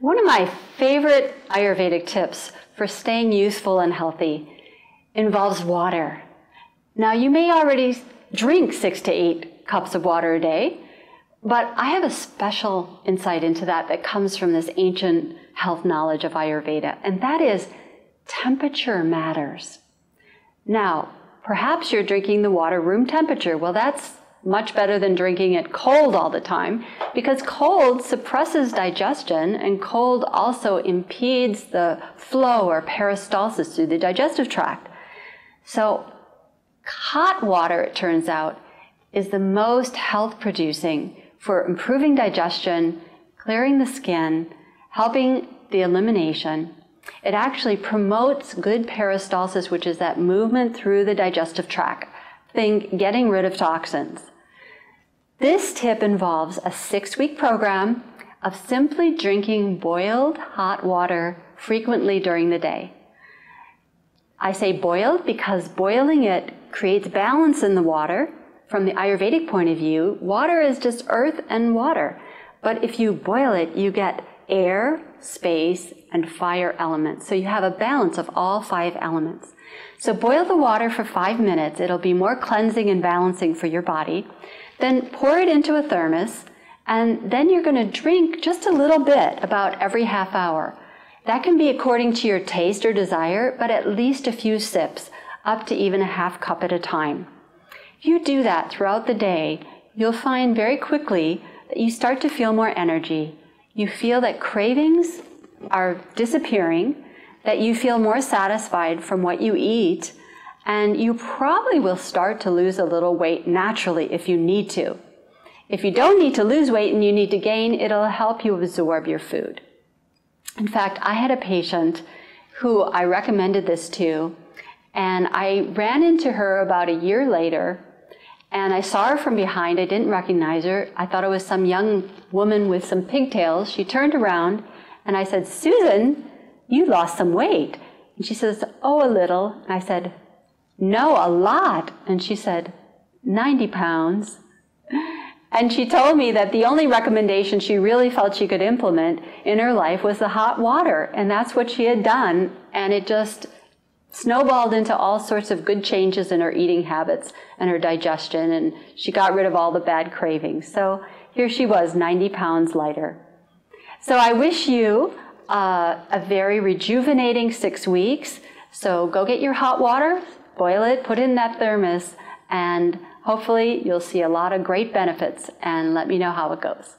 One of my favorite Ayurvedic tips for staying youthful and healthy involves water. Now, you may already drink six to eight cups of water a day, but I have a special insight into that that comes from this ancient health knowledge of Ayurveda, and that is temperature matters. Now, perhaps you're drinking the water room temperature. Well, that's much better than drinking it cold all the time because cold suppresses digestion and cold also impedes the flow or peristalsis through the digestive tract. So, hot water, it turns out, is the most health producing for improving digestion, clearing the skin, helping the elimination. It actually promotes good peristalsis, which is that movement through the digestive tract, thing getting rid of toxins. This tip involves a six week program of simply drinking boiled hot water frequently during the day. I say boiled because boiling it creates balance in the water from the Ayurvedic point of view, water is just earth and water. But if you boil it, you get air, space, and fire elements. So you have a balance of all five elements. So boil the water for five minutes. It'll be more cleansing and balancing for your body. Then pour it into a thermos, and then you're going to drink just a little bit about every half hour. That can be according to your taste or desire, but at least a few sips, up to even a half cup at a time. If you do that throughout the day, you'll find very quickly that you start to feel more energy. You feel that cravings are disappearing, that you feel more satisfied from what you eat, and you probably will start to lose a little weight naturally if you need to. If you don't need to lose weight and you need to gain, it'll help you absorb your food. In fact, I had a patient who I recommended this to, and I ran into her about a year later and I saw her from behind. I didn't recognize her. I thought it was some young woman with some pigtails. She turned around and I said, Susan, you lost some weight. And she says, Oh, a little. And I said, No, a lot. And she said, 90 pounds. And she told me that the only recommendation she really felt she could implement in her life was the hot water. And that's what she had done. And it just snowballed into all sorts of good changes in her eating habits and her digestion, and she got rid of all the bad cravings. So here she was, 90 pounds lighter. So I wish you uh, a very rejuvenating six weeks. So go get your hot water, boil it, put it in that thermos, and hopefully you'll see a lot of great benefits and let me know how it goes.